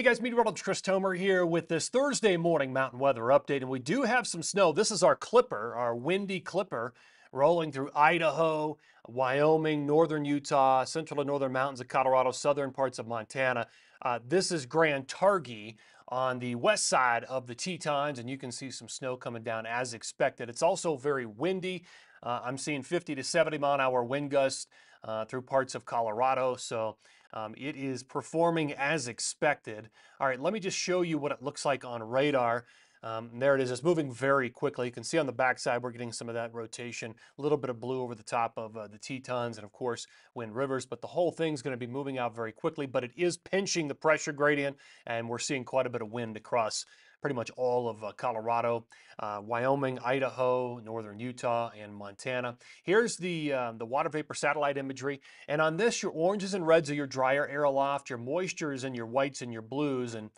Hey guys, meteorologist Chris Tomer here with this Thursday morning mountain weather update. And we do have some snow. This is our clipper, our windy clipper, rolling through Idaho, Wyoming, northern Utah, central and northern mountains of Colorado, southern parts of Montana. Uh, this is Grand Targhee on the west side of the Tetons, and you can see some snow coming down as expected. It's also very windy. Uh, I'm seeing 50 to 70 mile an hour wind gusts uh, through parts of Colorado. So um, it is performing as expected. All right, let me just show you what it looks like on radar. Um, there it is. It's moving very quickly. You can see on the backside we're getting some of that rotation, a little bit of blue over the top of uh, the Tetons and, of course, Wind Rivers. But the whole thing's going to be moving out very quickly. But it is pinching the pressure gradient, and we're seeing quite a bit of wind across pretty much all of uh, Colorado, uh, Wyoming, Idaho, northern Utah, and Montana. Here's the, uh, the water vapor satellite imagery. And on this, your oranges and reds are your drier air aloft, your moisture is in your whites and your blues. And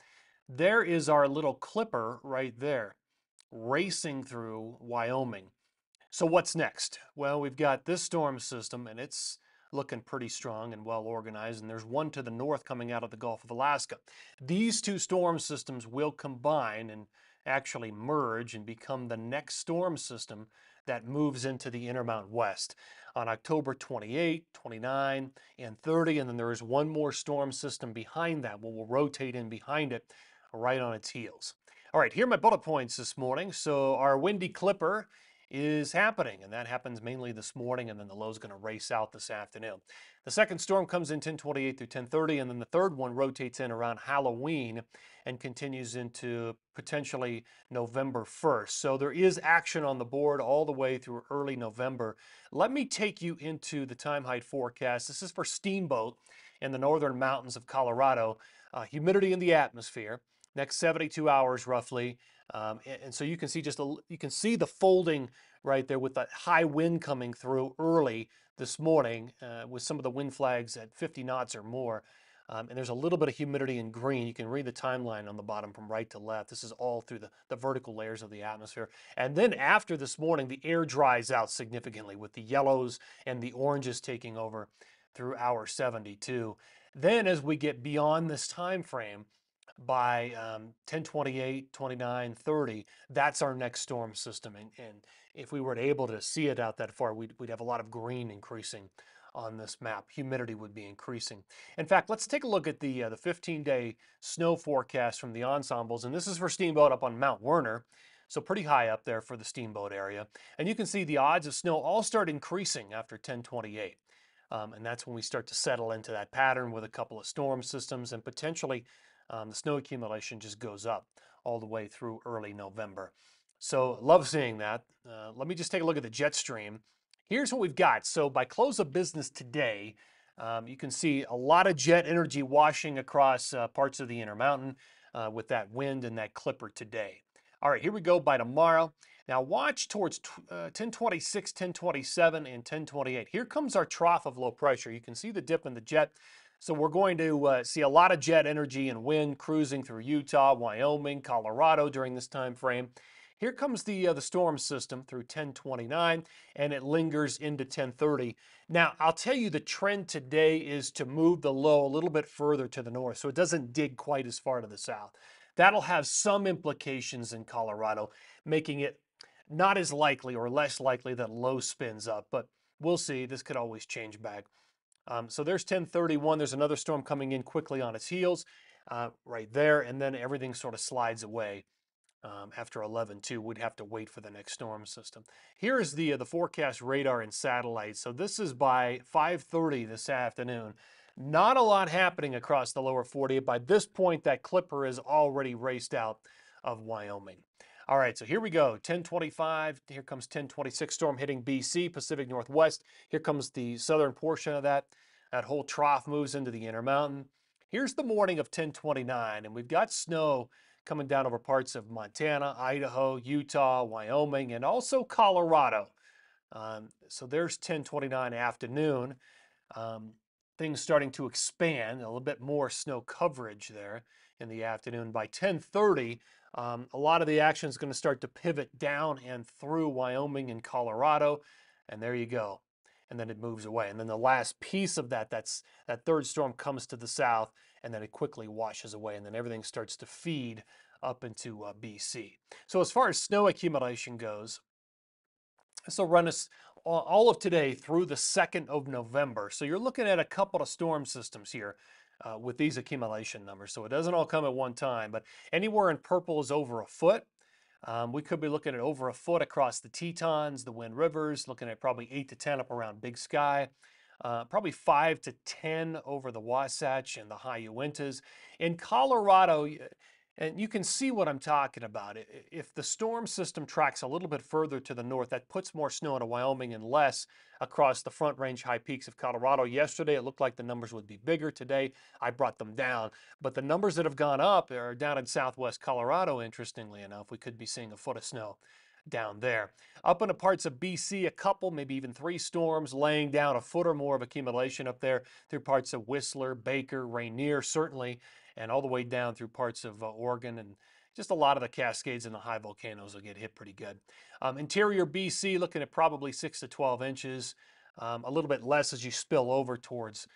there is our little clipper right there racing through Wyoming. So what's next? Well, we've got this storm system and it's looking pretty strong and well organized, and there's one to the north coming out of the Gulf of Alaska. These two storm systems will combine and actually merge and become the next storm system that moves into the Intermountain West on October 28, 29, and 30. And then there is one more storm system behind that. We'll rotate in behind it right on its heels. All right, here are my bullet points this morning. So our windy clipper is happening, and that happens mainly this morning, and then the low is going to race out this afternoon. The second storm comes in 1028 through 1030, and then the third one rotates in around Halloween and continues into potentially November 1st. So there is action on the board all the way through early November. Let me take you into the time height forecast. This is for Steamboat in the northern mountains of Colorado. Uh, humidity in the atmosphere next 72 hours roughly. Um, and, and, so you can see just a, you can see the folding right there with that high wind coming through early this morning uh, with some of the wind flags at 50 knots or more. Um, and there's a little bit of humidity in green. You can read the timeline on the bottom from right to left. This is all through the, the vertical layers of the atmosphere. And then after this morning, the air dries out significantly with the yellows and the oranges taking over through hour 72. Then as we get beyond this time frame, by um, 10, 28, 29, 30, that's our next storm system. And, and if we were able to see it out that far, we'd, we'd have a lot of green increasing on this map. Humidity would be increasing. In fact, let's take a look at the uh, the 15-day snow forecast from the ensembles. And this is for Steamboat up on Mount Werner. So pretty high up there for the Steamboat area. And you can see the odds of snow all start increasing after 1028. Um, and that's when we start to settle into that pattern with a couple of storm systems and potentially um, the snow accumulation just goes up all the way through early November. So love seeing that. Uh, let me just take a look at the jet stream. Here's what we've got. So by close of business today, um, you can see a lot of jet energy washing across uh, parts of the Intermountain uh, with that wind and that clipper today. All right, here we go by tomorrow. Now watch towards uh, 1026, 1027, and 1028. Here comes our trough of low pressure. You can see the dip in the jet. So we're going to uh, see a lot of jet energy and wind cruising through Utah, Wyoming, Colorado during this time frame. Here comes the uh, the storm system through 1029 and it lingers into 1030. Now, I'll tell you the trend today is to move the low a little bit further to the north so it doesn't dig quite as far to the south. That'll have some implications in Colorado, making it not as likely or less likely that low spins up, but we'll see. This could always change back. Um, so there's 1031. There's another storm coming in quickly on its heels uh, right there. And then everything sort of slides away um, after 11.2. We'd have to wait for the next storm system. Here is the, uh, the forecast radar and satellite. So this is by 5.30 this afternoon. Not a lot happening across the lower 48. By this point, that clipper is already raced out of Wyoming. All right, so here we go. 1025. Here comes 1026 storm hitting BC, Pacific Northwest. Here comes the southern portion of that. That whole trough moves into the Intermountain. Here's the morning of 1029, and we've got snow coming down over parts of Montana, Idaho, Utah, Wyoming, and also Colorado. Um, so there's 1029 afternoon. Um, things starting to expand, a little bit more snow coverage there in the afternoon. By 1030, um, a lot of the action is going to start to pivot down and through Wyoming and Colorado, and there you go. And then it moves away. And then the last piece of that, that's that third storm comes to the south and then it quickly washes away, and then everything starts to feed up into uh, BC. So as far as snow accumulation goes, this will run us all of today through the 2nd of November. So you're looking at a couple of storm systems here uh, with these accumulation numbers. So it doesn't all come at one time, but anywhere in purple is over a foot. Um, we could be looking at over a foot across the Tetons, the Wind Rivers, looking at probably 8 to 10 up around Big Sky. Uh, probably 5 to 10 over the Wasatch and the high Uintas. In Colorado, and you can see what I'm talking about. If the storm system tracks a little bit further to the north, that puts more snow into Wyoming and less across the front range high peaks of Colorado. Yesterday, it looked like the numbers would be bigger. Today, I brought them down. But the numbers that have gone up are down in southwest Colorado, interestingly enough. We could be seeing a foot of snow down there. Up into parts of BC, a couple, maybe even three storms laying down a foot or more of accumulation up there through parts of Whistler, Baker, Rainier, certainly and all the way down through parts of uh, Oregon and just a lot of the Cascades and the high volcanoes will get hit pretty good. Um, interior BC looking at probably 6 to 12 inches, um, a little bit less as you spill over towards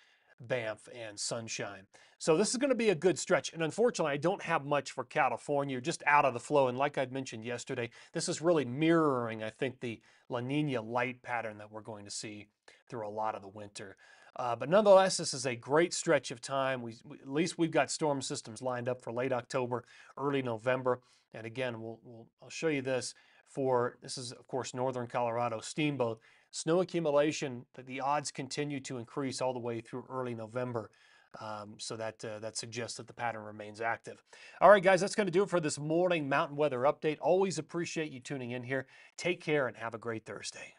Banff and Sunshine. So this is going to be a good stretch. And unfortunately, I don't have much for California, just out of the flow. And like I'd mentioned yesterday, this is really mirroring, I think, the La Nina light pattern that we're going to see through a lot of the winter. Uh, but nonetheless, this is a great stretch of time. We, we, at least we've got storm systems lined up for late October, early November. And again, we'll, we'll, I'll show you this for, this is of course, Northern Colorado Steamboat. Snow accumulation, the odds continue to increase all the way through early November. Um, so that uh, that suggests that the pattern remains active. All right, guys, that's going to do it for this morning mountain weather update. Always appreciate you tuning in here. Take care and have a great Thursday.